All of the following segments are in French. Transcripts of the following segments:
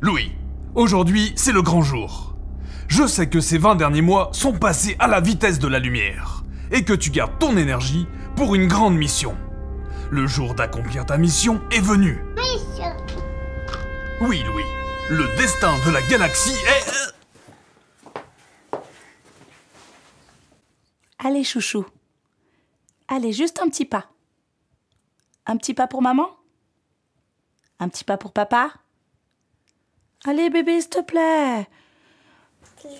Louis, aujourd'hui c'est le grand jour. Je sais que ces 20 derniers mois sont passés à la vitesse de la lumière et que tu gardes ton énergie pour une grande mission. Le jour d'accomplir ta mission est venu. Oui, Louis, le destin de la galaxie est... Allez, chouchou. Allez, juste un petit pas. Un petit pas pour maman? Un petit pas pour papa? Allez, bébé, s'il te plaît.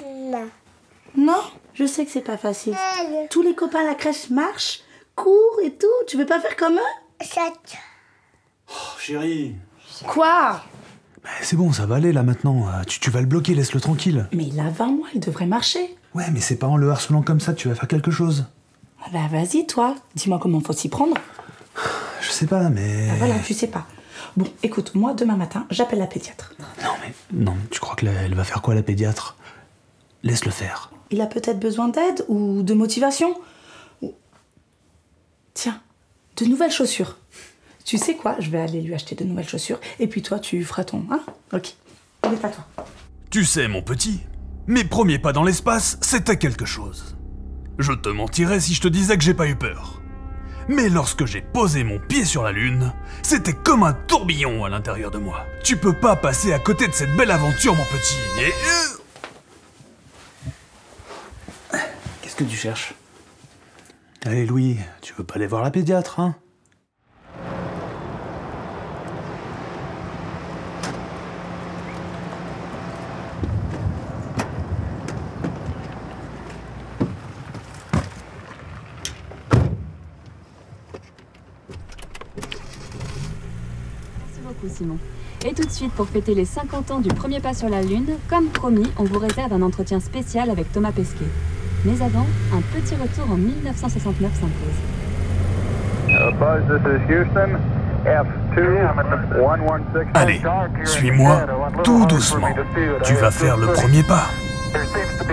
Non. Non, je sais que c'est pas facile. Tous les copains à la crèche marchent, courent et tout. Tu veux pas faire comme eux? Oh, chérie. Quoi? Bah, c'est bon, ça va aller là maintenant. Euh, Tu, tu vas le bloquer, laisse-le tranquille. Mais il a 20 mois, il devrait marcher. Ouais, mais c'est pas en le harcelant comme ça que tu vas faire quelque chose. Ah Bah vas-y, toi. Dis-moi comment faut s'y prendre. Je sais pas, mais. Ah, voilà, tu sais pas. Bon, écoute, moi, demain matin, j'appelle la pédiatre. Non, mais. Non, tu crois que la- elle va faire quoi la pédiatre? Laisse-le faire. Il a peut-être besoin d'aide ou de motivation. Ou- Tiens, de nouvelles chaussures. Tu sais quoi Je vais aller lui acheter de nouvelles chaussures et puis toi, tu feras ton. Hein? Ok. Allez, pas toi. Tu sais, mon petit, mes premiers pas dans l'espace, c'était quelque chose. Je te mentirais si je te disais que j'ai pas eu peur. Mais lorsque j'ai posé mon pied sur la Lune, c'était comme un tourbillon à l'intérieur de moi. Tu peux pas passer à côté de cette belle aventure, mon petit. Et... euh, Qu'est-ce que tu cherches? Allez, Louis, tu veux pas aller voir la pédiatre, hein? Beaucoup, Simon. Et tout de suite, pour fêter les 50 ans du premier pas sur la Lune, comme promis, on vous réserve un entretien spécial avec Thomas Pesquet. Mais avant, un petit retour en 1969 s'impose. Uh, Buzz, this is Houston. F2116. Allez, suis-moi tout doucement. Tu vas faire le premier pas.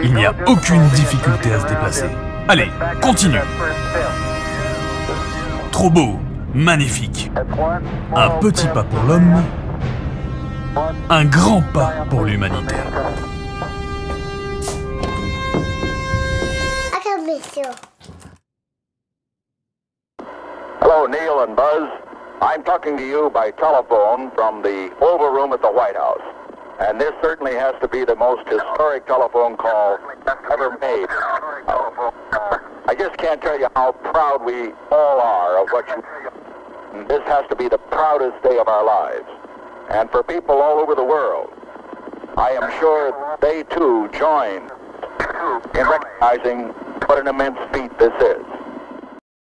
Il n'y a aucune difficulté à se déplacer. Allez, continue. Trop beau, magnifique. Un petit pas pour l'homme, un grand pas pour l'humanité. Acclamation. Hello, Neil and Buzz. I'm talking to you by telephone from the Oval Room at the White House. And this certainly has to be the most historic telephone call ever made. I just can't tell you how proud we all are of what you. This has to be the proudest day of our lives. And for people all over the world, I am sure they too join in recognizing what an immense feat this is.